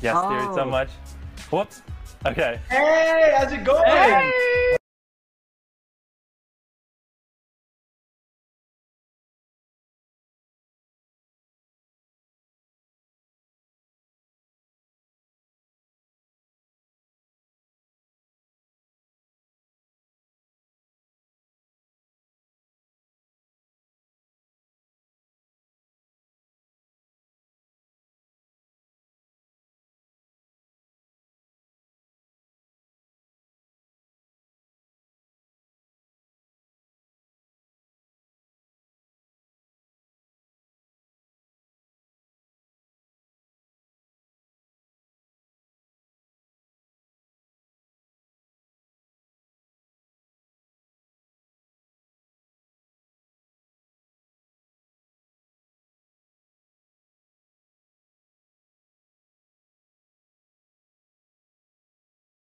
Yes, dude, so oh. much. Whoops. Okay. Hey, how's it going?